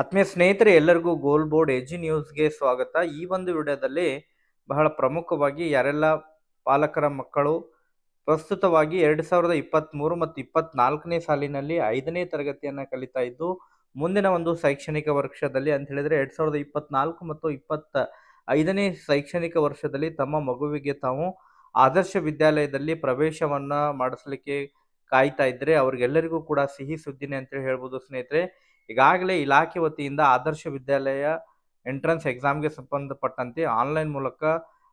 ಆತ್ಮೀಯ ಸ್ನೇಹಿತರೆ, ಎಲ್ಲರಿಗೂ ಗೋಲ್ ಬೋರ್ಡ್ ಎಜಿ ನ್ಯೂಸ್ಗೆ ಸ್ವಾಗತ. ಈ ಒಂದು ವಿಡಿಯೋದಲ್ಲಿ ಬಹಳ ಪ್ರಮುಖವಾಗಿ ಯಾರೆಲ್ಲ ಪಾಲಕರ ಮಕ್ಕಳು ಪ್ರಸ್ತುತವಾಗಿ ಎರಡು ಸಾವಿರದ ಇಪ್ಪತ್ತ್ಮೂರು ಮತ್ತು ಇಪ್ಪತ್ನಾಲ್ಕನೇ ಸಾಲಿನಲ್ಲಿ ಐದನೇ ತರಗತಿಯನ್ನು ಕಲಿತಾ ಇದ್ದು, ಮುಂದಿನ ಒಂದು ಶೈಕ್ಷಣಿಕ ವರ್ಷದಲ್ಲಿ ಅಂತ ಹೇಳಿದ್ರೆ ಎರಡು ಸಾವಿರದ ಇಪ್ಪತ್ನಾಲ್ಕು ಮತ್ತು ಇಪ್ಪತ್ತ ಐದನೇ ಶೈಕ್ಷಣಿಕ ವರ್ಷದಲ್ಲಿ ತಮ್ಮ ಮಗುವಿಗೆ ತಾವು ಆದರ್ಶ ವಿದ್ಯಾಲಯದಲ್ಲಿ ಪ್ರವೇಶವನ್ನ ಮಾಡಿಸ್ಲಿಕ್ಕೆ ಕಾಯ್ತಾ ಇದ್ದರೆ ಅವ್ರಿಗೆಲ್ಲರಿಗೂ ಕೂಡ ಸಿಹಿ ಸುದ್ದಿನೇ ಅಂತೇಳಿ ಹೇಳ್ಬೋದು ಸ್ನೇಹಿತರೆ. ಈಗಾಗಲೇ ಇಲಾಖೆ ವತಿಯಿಂದ ಆದರ್ಶ ವಿದ್ಯಾಲಯ ಎಂಟ್ರೆನ್ಸ್ ಎಕ್ಸಾಮ್ಗೆ ಸಂಬಂಧಪಟ್ಟಂತೆ ಆನ್ಲೈನ್ ಮೂಲಕ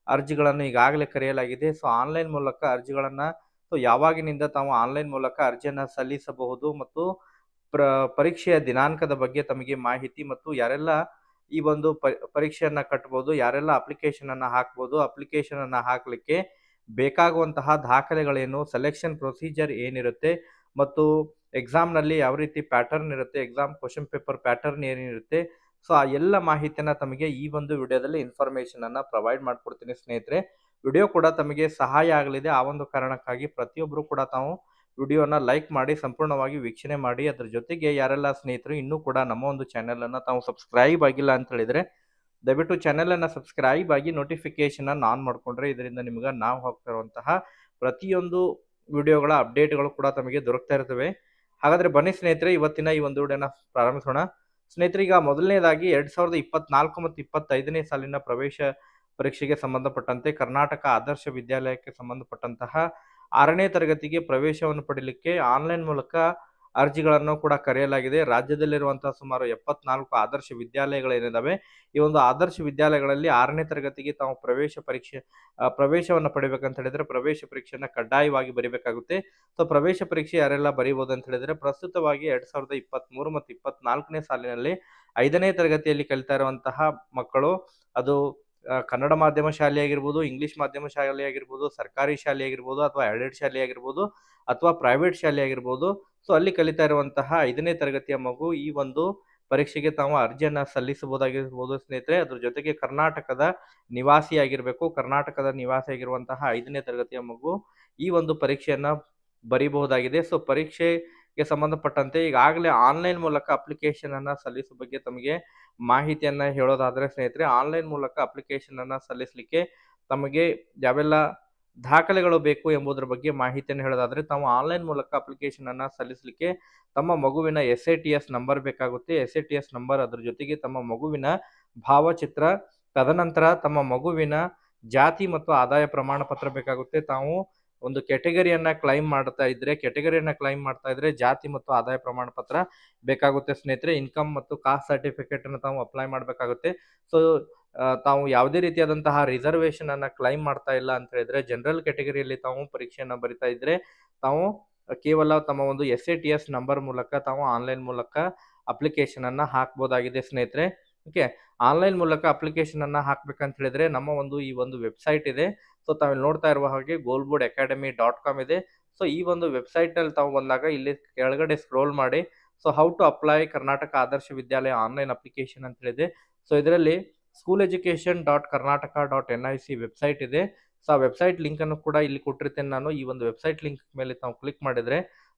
ಅರ್ಜಿಗಳನ್ನು ಈಗಾಗಲೇ ಕರೆಯಲಾಗಿದೆ. ಸೊ ಆನ್ಲೈನ್ ಮೂಲಕ ಅರ್ಜಿಗಳನ್ನು ಸೊ ಯಾವಾಗಿನಿಂದ ತಾವು ಆನ್ಲೈನ್ ಮೂಲಕ ಅರ್ಜಿಯನ್ನು ಸಲ್ಲಿಸಬಹುದು ಮತ್ತು ಪ್ರ, ಪರೀಕ್ಷೆಯ ದಿನಾಂಕದ ಬಗ್ಗೆ ತಮಗೆ ಮಾಹಿತಿ ಮತ್ತು ಯಾರೆಲ್ಲ ಈ ಒಂದು ಪರೀಕ್ಷೆಯನ್ನು ಕಟ್ಬೋದು, ಯಾರೆಲ್ಲ ಅಪ್ಲಿಕೇಶನ್ ಅನ್ನ ಹಾಕ್ಬೋದು ಅಪ್ಲಿಕೇಶನ್ ಅನ್ನ ಹಾಕಲಿಕ್ಕೆ ಬೇಕಾಗುವಂತಹ ದಾಖಲೆಗಳೇನು ಸೆಲೆಕ್ಷನ್ ಪ್ರೊಸೀಜರ್ ಏನಿರುತ್ತೆ ಮತ್ತು ಎಕ್ಸಾಮ್ನಲ್ಲಿ ಯಾವ ರೀತಿ ಪ್ಯಾಟರ್ನ್ ಇರುತ್ತೆ ಎಕ್ಸಾಮ್ ಕ್ವಶನ್ ಪೇಪರ್ ಪ್ಯಾಟರ್ನ್ ಏನಿರುತ್ತೆ ಸೊ ಆ ಎಲ್ಲ ಮಾಹಿತಿಯನ್ನು ತಮಗೆ ಈ ಒಂದು ವಿಡಿಯೋದಲ್ಲಿ ಇನ್ಫಾರ್ಮೇಷನ್ ಅನ್ನ ಪ್ರೊವೈಡ್ ಮಾಡ್ಕೊಡ್ತೀನಿ ಸ್ನೇಹಿತರೆ. ವಿಡಿಯೋ ಕೂಡ ತಮಗೆ ಸಹಾಯ ಆಗಲಿದೆ, ಆ ಒಂದು ಕಾರಣಕ್ಕಾಗಿ ಪ್ರತಿಯೊಬ್ಬರು ಕೂಡ ತಾವು ವಿಡಿಯೋನ ಲೈಕ್ ಮಾಡಿ, ಸಂಪೂರ್ಣವಾಗಿ ವೀಕ್ಷಣೆ ಮಾಡಿ, ಅದ್ರ ಜೊತೆಗೆ ಯಾರೆಲ್ಲ ಸ್ನೇಹಿತರು ಇನ್ನೂ ಕೂಡ ನಮ್ಮ ಒಂದು ಚಾನೆಲನ್ನು ತಾವು ಸಬ್ಸ್ಕ್ರೈಬ್ ಆಗಿಲ್ಲ ಅಂತ ಹೇಳಿದ್ರೆ, ದಯವಿಟ್ಟು ಚಾನೆಲನ್ನು ಸಬ್ಸ್ಕ್ರೈಬ್ ಆಗಿ ನೋಟಿಫಿಕೇಶನ್ ಆನ್ ಮಾಡಿಕೊಂಡ್ರೆ ಇದರಿಂದ ನಿಮ್ಗೆ ನಾವು ಹೋಗ್ತಾ ಇರುವಂತಹ ಪ್ರತಿಯೊಂದು ವಿಡಿಯೋಗಳ ಅಪ್ಡೇಟ್ಗಳು ಕೂಡ ತಮಗೆ ದೊರಕ್ತಾ ಇರ್ತವೆ. ಹಾಗಾದ್ರೆ ಬನ್ನಿ ಸ್ನೇಹಿತರೆ, ಇವತ್ತಿನ ಈ ಒಂದು ವಿಡಿಯೋನ ಪ್ರಾರಂಭಿಸೋಣ. ಸ್ನೇಹಿತರೆ, ಈಗ ಮೊದಲನೇದಾಗಿ ಎರಡ್ ಸಾವಿರದ ಇಪ್ಪತ್ನಾಲ್ಕು ಮತ್ತು ಇಪ್ಪತ್ತೈದನೇ ಸಾಲಿನ ಪ್ರವೇಶ ಪರೀಕ್ಷೆಗೆ ಸಂಬಂಧಪಟ್ಟಂತೆ ಕರ್ನಾಟಕ ಆದರ್ಶ ವಿದ್ಯಾಲಯಕ್ಕೆ ಸಂಬಂಧಪಟ್ಟಂತಹ ಆರನೇ ತರಗತಿಗೆ ಪ್ರವೇಶವನ್ನು ಪಡೆಯಲಿಕ್ಕೆ ಆನ್ಲೈನ್ ಮೂಲಕ ಅರ್ಜಿಗಳನ್ನು ಕೂಡ ಕರೆಯಲಾಗಿದೆ. ರಾಜ್ಯದಲ್ಲಿರುವಂತಹ ಸುಮಾರು ಎಪ್ಪತ್ನಾಲ್ಕು ಆದರ್ಶ ವಿದ್ಯಾಲಯಗಳೇನಿದಾವೆ, ಈ ಒಂದು ಆದರ್ಶ ವಿದ್ಯಾಲಯಗಳಲ್ಲಿ ಆರನೇ ತರಗತಿಗೆ ತಾವು ಪ್ರವೇಶ ಪರೀಕ್ಷೆ ಪ್ರವೇಶವನ್ನು ಪಡಿಬೇಕಂತ ಹೇಳಿದ್ರೆ ಪ್ರವೇಶ ಪರೀಕ್ಷೆಯನ್ನು ಕಡ್ಡಾಯವಾಗಿ ಬರೀಬೇಕಾಗುತ್ತೆ. ಸೊ, ಪ್ರವೇಶ ಪರೀಕ್ಷೆ ಯಾರೆಲ್ಲ ಬರೀಬಹುದು ಅಂತ ಹೇಳಿದ್ರೆ ಪ್ರಸ್ತುತವಾಗಿ ಎರಡ್ ಸಾವಿರದ ಇಪ್ಪತ್ತ್ ಮೂರು ಮತ್ತು ಇಪ್ಪತ್ನಾಲ್ಕನೇ ಸಾಲಿನಲ್ಲಿ ಐದನೇ ತರಗತಿಯಲ್ಲಿ ಕಲಿತಾ ಇರುವಂತಹ ಮಕ್ಕಳು, ಅದು ಕನ್ನಡ ಮಾಧ್ಯಮ ಶಾಲೆ ಆಗಿರ್ಬೋದು ಇಂಗ್ಲಿಷ್ ಮಾಧ್ಯಮ ಶಾಲೆ ಆಗಿರ್ಬೋದು ಸರ್ಕಾರಿ ಶಾಲೆ ಆಗಿರ್ಬೋದು ಅಥವಾ ಎರಡೆಡ್ ಶಾಲೆ ಆಗಿರ್ಬೋದು ಅಥವಾ ಪ್ರೈವೇಟ್ ಶಾಲೆ ಆಗಿರ್ಬೋದು ಸೊ ಅಲ್ಲಿ ಕಲಿತಾ ಇರುವಂತಹ ಐದನೇ ತರಗತಿಯ ಮಗು ಈ ಒಂದು ಪರೀಕ್ಷೆಗೆ ತಾವು ಅರ್ಜಿಯನ್ನು ಸಲ್ಲಿಸಬಹುದಾಗಿರ್ಬೋದು ಸ್ನೇಹಿತರೆ. ಅದ್ರ ಜೊತೆಗೆ ಕರ್ನಾಟಕದ ನಿವಾಸಿ ಆಗಿರ್ಬೇಕು ಕರ್ನಾಟಕದ ನಿವಾಸಿ ಆಗಿರುವಂತಹ ಐದನೇ ತರಗತಿಯ ಮಗು ಈ ಒಂದು ಪರೀಕ್ಷೆಯನ್ನ ಬರೀಬಹುದಾಗಿದೆ. ಸೊ ಪರೀಕ್ಷೆಗೆ ಸಂಬಂಧಪಟ್ಟಂತೆ ಈಗಾಗಲೇ ಆನ್ಲೈನ್ ಮೂಲಕ ಅಪ್ಲಿಕೇಶನ್ ಅನ್ನ ಸಲ್ಲಿಸುವ ಬಗ್ಗೆ ತಮಗೆ ಮಾಹಿತಿಯನ್ನ ಹೇಳೋದಾದ್ರೆ ಸ್ನೇಹಿತರೆ, ಆನ್ಲೈನ್ ಮೂಲಕ ಅಪ್ಲಿಕೇಶನ್ ಅನ್ನ ಸಲ್ಲಿಸಲಿಕ್ಕೆ ತಮಗೆ ಯಾವೆಲ್ಲ ದಾಖಲೆಗಳು ಬೇಕು ಎಂಬುದರ ಬಗ್ಗೆ ಮಾಹಿತಿಯನ್ನು ಹೇಳೋದಾದರೆ ತಾವು ಆನ್ಲೈನ್ ಮೂಲಕ ಅಪ್ಲಿಕೇಶನ್ ಅನ್ನು ಸಲ್ಲಿಸಲಿಕ್ಕೆ ತಮ್ಮ ಮಗುವಿನ S A T S number ಬೇಕಾಗುತ್ತೆ. S A T S number ಅದ್ರ ಜೊತೆಗೆ ತಮ್ಮ ಮಗುವಿನ ಭಾವಚಿತ್ರ, ತದನಂತರ ತಮ್ಮ ಮಗುವಿನ ಜಾತಿ ಮತ್ತು ಆದಾಯ ಪ್ರಮಾಣ ಪತ್ರ ಬೇಕಾಗುತ್ತೆ. ತಾವು ಒಂದು ಕೆಟಗರಿಯನ್ನ ಕ್ಲೈಮ್ ಮಾಡ್ತಾ ಇದ್ರೆ ಕೆಟಗರಿಯನ್ನ ಕ್ಲೈಮ್ ಮಾಡ್ತಾ ಇದ್ರೆ ಜಾತಿ ಮತ್ತು ಆದಾಯ ಪ್ರಮಾಣ ಪತ್ರ ಬೇಕಾಗುತ್ತೆ. ಸ್ನೇಹಿತರೆ ಇನ್ಕಮ್ ಮತ್ತು ಕಾಸ್ಟ್ ಸರ್ಟಿಫಿಕೇಟ್ ಅನ್ನು ತಾವು ಅಪ್ಲೈ ಮಾಡಬೇಕಾಗುತ್ತೆ. ಸೊ ತಾವು ಯಾವುದೇ ರೀತಿಯಾದಂತಹ ರಿಸರ್ವೇಶನ್ ಅನ್ನ ಕ್ಲೈಮ್ ಮಾಡ್ತಾ ಇಲ್ಲ ಅಂತ ಹೇಳಿದ್ರೆ ಜನರಲ್ ಕೆಟಗರಿಯಲ್ಲಿ ತಾವು ಪರೀಕ್ಷೆಯನ್ನ ಬರಿತಾ ಇದ್ರೆ, ತಾವು ಕೇವಲ ತಮ್ಮ ಒಂದು S A T S number ಮೂಲಕ, ತಾವು ಆನ್ಲೈನ್ ಮೂಲಕ ಅಪ್ಲಿಕೇಶನ್ ಅನ್ನ ಹಾಕ್ಬೋದಾಗಿದೆ ಸ್ನೇಹಿತರೆ. ಓಕೆ ಆನ್ಲೈನ್ ಮೂಲಕ ಅಪ್ಲಿಕೇಶನ್ ಅನ್ನ ಹಾಕ್ಬೇಕಂತ ಹೇಳಿದ್ರೆ, ನಮ್ಮ ಒಂದು ಈ ಒಂದು ವೆಬ್ಸೈಟ್ ಇದೆ. ಸೊ ತಾವಿಲ್ಲಿ ನೋಡ್ತಾ ಇರುವ ಹಾಗೆ goal board academy dot com ಇದೆ. ಸೊ ಈ ಒಂದು ವೆಬ್ಸೈಟ್ನಲ್ಲಿ ತಾವು ಬಂದಾಗ ಇಲ್ಲಿ ಕೆಳಗಡೆ ಸ್ಕ್ರೋಲ್ ಮಾಡಿ so how to apply Karnataka Adarsha Vidyalaya online application ಅಂತ ಹೇಳಿದೆ ಸೊ ಇದರಲ್ಲಿ school education dot Karnataka dot N I C website ಇದೆ. ಸೊ ಆ ವೆಬ್ಸೈಟ್ ಲಿಂಕ್ ಅನ್ನು ಕೂಡ ಇಲ್ಲಿ ಕೊಟ್ಟಿರ್ತೇನೆ ನಾನು. ಈ ಒಂದು ವೆಬ್ಸೈಟ್ ಲಿಂಕ್ ಮೇಲೆ ತಾವು ಕ್ಲಿಕ್ ಮಾಡಿದ್ರೆ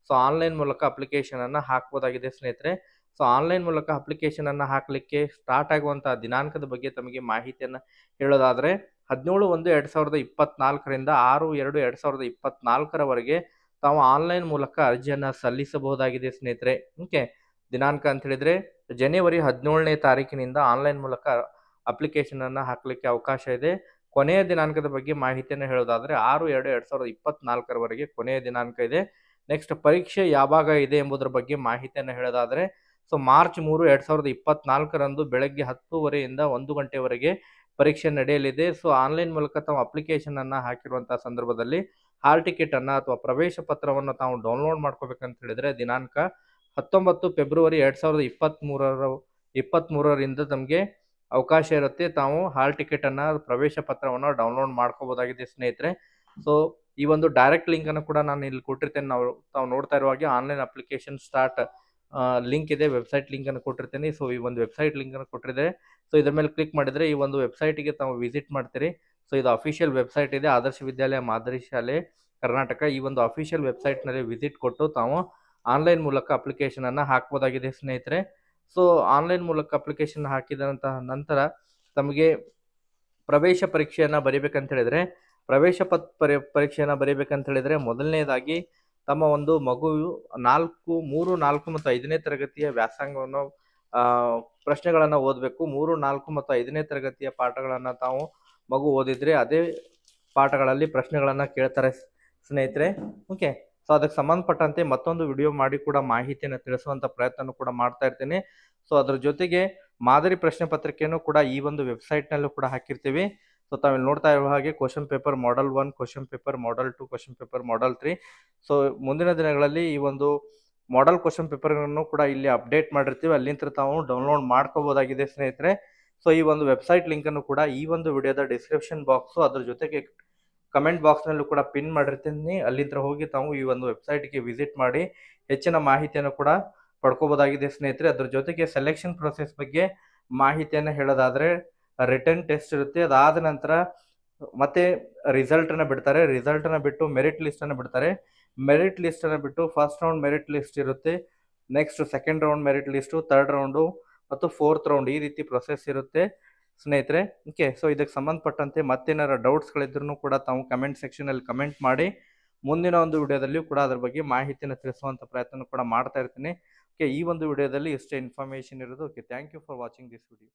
ಸೊ ಆನ್ಲೈನ್ ಮೂಲಕ ಅಪ್ಲಿಕೇಶನ್ ಅನ್ನ ಹಾಕ್ಬೋದಾಗಿದೆ ಸ್ನೇಹಿತರೆ. ಸೊ ಆನ್ಲೈನ್ ಮೂಲಕ ಅಪ್ಲಿಕೇಶನ್ ಹಾಕಲಿಕ್ಕೆ ಹಾಕ್ಲಿಕ್ಕೆ ಸ್ಟಾರ್ಟ್ ಆಗುವಂಥ ದಿನಾಂಕದ ಬಗ್ಗೆ ತಮಗೆ ಮಾಹಿತಿಯನ್ನು ಹೇಳೋದಾದ್ರೆ, ಹದಿನೇಳು ಒಂದು ಎರಡು ಸಾವಿರದ ಇಪ್ಪತ್ನಾಲ್ಕರಿಂದ ಆರು ಎರಡು ಎರಡು ಸಾವಿರದ ಇಪ್ಪತ್ನಾಲ್ಕರವರೆಗೆ ತಾವು ಆನ್ಲೈನ್ ಮೂಲಕ ಅರ್ಜಿಯನ್ನು ಸಲ್ಲಿಸಬಹುದಾಗಿದೆ ಸ್ನೇಹಿತರೆ. ಓಕೆ ದಿನಾಂಕ ಅಂತ ಹೇಳಿದ್ರೆ ಜನವರಿ ಹದಿನೇಳನೇ ತಾರೀಕಿನಿಂದ ಆನ್ಲೈನ್ ಮೂಲಕ ಅಪ್ಲಿಕೇಶನ್ ಅನ್ನ ಹಾಕಲಿಕ್ಕೆ ಅವಕಾಶ ಇದೆ. ಕೊನೆಯ ದಿನಾಂಕದ ಬಗ್ಗೆ ಮಾಹಿತಿಯನ್ನು ಹೇಳೋದಾದ್ರೆ ಆರು ಎರಡು ಎರಡ್ ಸಾವಿರದ ಇಪ್ಪತ್ನಾಲ್ಕರವರೆಗೆ ಕೊನೆಯ ದಿನಾಂಕ ಇದೆ. ನೆಕ್ಸ್ಟ್ ಪರೀಕ್ಷೆ ಯಾವಾಗ ಇದೆ ಎಂಬುದರ ಬಗ್ಗೆ ಮಾಹಿತಿಯನ್ನು ಹೇಳೋದಾದ್ರೆ ಸೊ ಮಾರ್ಚ್ ಮೂರು ಎರಡ್ ಸಾವಿರದ ಇಪ್ಪತ್ನಾಲ್ಕರಂದು ಬೆಳಗ್ಗೆ ಹತ್ತುವರೆಯಿಂದ ಒಂದು ಗಂಟೆವರೆಗೆ ಪರೀಕ್ಷೆ ನಡೆಯಲಿದೆ. ಸೊ ಆನ್ಲೈನ್ ಮೂಲಕ ತಾವು ಅಪ್ಲಿಕೇಶನ್ ಅನ್ನ ಹಾಕಿರುವಂತಹ ಸಂದರ್ಭದಲ್ಲಿ ಹಾಲ್ ಟಿಕೆಟ್ ಅನ್ನ ಅಥವಾ ಪ್ರವೇಶ ಪತ್ರವನ್ನು ತಾವು ಡೌನ್ಲೋಡ್ ಮಾಡ್ಕೋಬೇಕಂತ ಹೇಳಿದ್ರೆ ದಿನಾಂಕ ಹತ್ತೊಂಬತ್ತು ಫೆಬ್ರವರಿ ಎರಡ್ ಸಾವಿರದ ಇಪ್ಪತ್ತ್ ಮೂರರ ಇಪ್ಪತ್ತ್ ಮೂರರಿಂದ ತಮಗೆ ಅವಕಾಶ ಇರುತ್ತೆ. ತಾವು ಹಾಲ್ ಟಿಕೆಟ್ ಅನ್ನ ಪ್ರವೇಶ ಪತ್ರವನ್ನು ಡೌನ್ಲೋಡ್ ಮಾಡ್ಕೋಬೋದಾಗಿದೆ ಸ್ನೇಹಿತರೆ. ಸೊ ಈ ಒಂದು ಡೈರೆಕ್ಟ್ ಲಿಂಕ್ ಅನ್ನು ಕೂಡ ನಾನು ಇಲ್ಲಿ ಕೊಟ್ಟಿರ್ತೇನೆ. ನಾವು, ತಾವು ನೋಡ್ತಾ ಇರುವ ಆನ್ಲೈನ್ ಅಪ್ಲಿಕೇಶನ್ ಸ್ಟಾರ್ಟ್ ಲಿಂಕ್ ಇದೆ. ವೆಬ್ಸೈಟ್ ಲಿಂಕ್ ಅನ್ನು ಕೊಟ್ಟಿರ್ತೇನೆ. ಸೊ ಈ ಒಂದು ವೆಬ್ಸೈಟ್ ಲಿಂಕ್ ಅನ್ನು ಕೊಟ್ಟಿದ್ದಾರೆ ಸೊ ಇದ್ರ ಮೇಲೆ ಕ್ಲಿಕ್ ಮಾಡಿದ್ರೆ ಈ ಒಂದು ವೆಬ್ಸೈಟಿಗೆ ತಾವು ವಿಸಿಟ್ ಮಾಡ್ತೀರಿ. ಸೊ ಇದು ಅಫಿಷಿಯಲ್ ವೆಬ್ಸೈಟ್ ಇದೆ. ಆದರ್ಶ ವಿದ್ಯಾಲಯ, ಮಾದರಿ ಶಾಲೆ, ಕರ್ನಾಟಕ. ಈ ಒಂದು ಅಫಿಷಿಯಲ್ ವೆಬ್ಸೈಟ್ನಲ್ಲಿ ವಿಸಿಟ್ ಕೊಟ್ಟು ತಾವು ಆನ್ಲೈನ್ ಮೂಲಕ ಅಪ್ಲಿಕೇಶನ್ ಅನ್ನ ಹಾಕ್ಬೋದಾಗಿದೆ ಸ್ನೇಹಿತರೆ. ಸೊ ಆನ್ಲೈನ್ ಮೂಲಕ ಅಪ್ಲಿಕೇಶನ್ ಹಾಕಿದಂತಹ ನಂತರ ತಮಗೆ ಪ್ರವೇಶ ಪರೀಕ್ಷೆಯನ್ನು ಬರೀಬೇಕಂತ ಹೇಳಿದರೆ, ಪ್ರವೇಶ ಪತ್ ಪರಿ, ಪರೀಕ್ಷೆಯನ್ನು ಬರೀಬೇಕಂತ ಹೇಳಿದರೆ ಮೊದಲನೇದಾಗಿ ತಮ್ಮ ಒಂದು ಮಗು ನಾಲ್ಕು, ಮೂರು, ನಾಲ್ಕು ಮತ್ತು ಐದನೇ ತರಗತಿಯ ವ್ಯಾಸಂಗವನ್ನು ಪ್ರಶ್ನೆಗಳನ್ನು ಓದಬೇಕು. ಮೂರು, ನಾಲ್ಕು ಮತ್ತು ಐದನೇ ತರಗತಿಯ ಪಾಠಗಳನ್ನು ತಾವು ಮಗು ಓದಿದರೆ ಅದೇ ಪಾಠಗಳಲ್ಲಿ ಪ್ರಶ್ನೆಗಳನ್ನು ಕೇಳ್ತಾರೆ ಸ್ನೇಹಿತರೆ. ಓಕೆ ಸೊ ಅದಕ್ಕೆ ಸಂಬಂಧಪಟ್ಟಂತೆ ಮತ್ತೊಂದು ವಿಡಿಯೋ ಮಾಡಿ ಕೂಡ ಮಾಹಿತಿಯನ್ನು ತಿಳಿಸುವಂತ ಪ್ರಯತ್ನ ಕೂಡ ಮಾಡ್ತಾ ಇರ್ತೀನಿ. ಸೊ ಅದ್ರ ಜೊತೆಗೆ ಮಾದರಿ ಪ್ರಶ್ನೆ ಪತ್ರಿಕೆಯನ್ನು ಕೂಡ ಈ ಒಂದು ವೆಬ್ಸೈಟ್ನಲ್ಲೂ ಕೂಡ ಹಾಕಿರ್ತೀವಿ. ಸೊ ತಾವಿಲ್ಲಿ ನೋಡ್ತಾ ಇರುವ ಹಾಗೆ question paper model one question paper model two question paper model three so ಮುಂದಿನ ದಿನಗಳಲ್ಲಿ ಈ ಒಂದು ಮಾಡಲ್ ಕ್ವಶನ್ ಪೇಪರ್ಗಳನ್ನು ಕೂಡ ಇಲ್ಲಿ ಅಪ್ಡೇಟ್ ಮಾಡಿರ್ತೀವಿ. ಅಲ್ಲಿಂದ ತಾವು ಡೌನ್ಲೋಡ್ ಮಾಡ್ಕೋಬೋದಾಗಿದೆ ಸ್ನೇಹಿತರೆ. ಸೊ ಈ ಒಂದು ವೆಬ್ಸೈಟ್ ಲಿಂಕನ್ನು ಕೂಡ ಈ ಒಂದು ವಿಡಿಯೋದ ಡಿಸ್ಕ್ರಿಪ್ಷನ್ ಬಾಕ್ಸು ಅದ್ರ ಜೊತೆಗೆ ಕಮೆಂಟ್ ಬಾಕ್ಸ್ನಲ್ಲೂ ಕೂಡ ಪಿನ್ ಮಾಡಿರ್ತೀನಿ. ಅಲ್ಲಿಂದ ಹೋಗಿ ತಾವು ಈ ಒಂದು ವೆಬ್ಸೈಟ್ಗೆ ವಿಸಿಟ್ ಮಾಡಿ ಹೆಚ್ಚಿನ ಮಾಹಿತಿಯನ್ನು ಕೂಡ ಪಡ್ಕೋಬೋದಾಗಿದೆ ಸ್ನೇಹಿತರೆ. ಅದ್ರ ಜೊತೆಗೆ ಸೆಲೆಕ್ಷನ್ ಪ್ರೊಸೆಸ್ ಬಗ್ಗೆ ಮಾಹಿತಿಯನ್ನು ಹೇಳೋದಾದರೆ ರಿಟರ್ನ್ ಟೆಸ್ಟ್ ಇರುತ್ತೆ. ಅದಾದ ನಂತರ ಮತ್ತೆ ರಿಸಲ್ಟನ್ನು ಬಿಡ್ತಾರೆ. ರಿಸಲ್ಟನ್ನು ಬಿಟ್ಟು ಮೆರಿಟ್ ಲಿಸ್ಟನ್ನು ಬಿಡ್ತಾರೆ. ಮೆರಿಟ್ ಲಿಸ್ಟನ್ನು ಬಿಟ್ಟು ಫಸ್ಟ್ ರೌಂಡ್ ಮೆರಿಟ್ ಲಿಸ್ಟ್ ಇರುತ್ತೆ. Next second round merit list third round ಮತ್ತು ಫೋರ್ತ್ ರೌಂಡ್ ಈ ರೀತಿ ಪ್ರೊಸೆಸ್ ಇರುತ್ತೆ. ಸ್ನೇಹಿತರೆ, ಓಕೆ, ಸೊ ಇದಕ್ಕೆ ಸಂಬಂಧಪಟ್ಟಂತೆ ಮತ್ತೇನಾರ ಡೌಟ್ಸ್ಗಳಿದ್ರೂ ಕೂಡ ತಾವು ಕಮೆಂಟ್ ಸೆಕ್ಷನಲ್ಲಿ ಕಮೆಂಟ್ ಮಾಡಿ, ಮುಂದಿನ ಒಂದು ವಿಡಿಯೋದಲ್ಲಿಯೂ ಕೂಡ ಅದ್ರ ಬಗ್ಗೆ ಮಾಹಿತಿನ ತಿಳಿಸುವಂಥ ಪ್ರಯತ್ನ ಕೂಡ ಮಾಡ್ತಾ ಇರ್ತೀನಿ. ಓಕೆ, ಈ ಒಂದು ವಿಡಿಯೋದಲ್ಲಿ ಇಷ್ಟೇ ಇನ್ಫಾರ್ಮೇಷನ್ ಇರೋದು okay thank you for watching this video